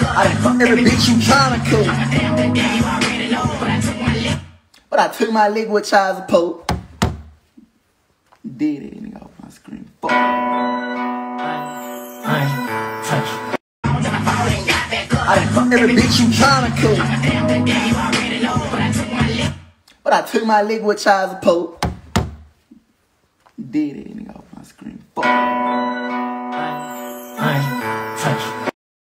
I done fucked every bitch you tryna cook. But I took my lick with child support. Did it, nigga, off my screen. Fuck. I done fucked every bitch you tryna cook. But I took my lick with child support. Did it, nigga, off my screen. Fuck.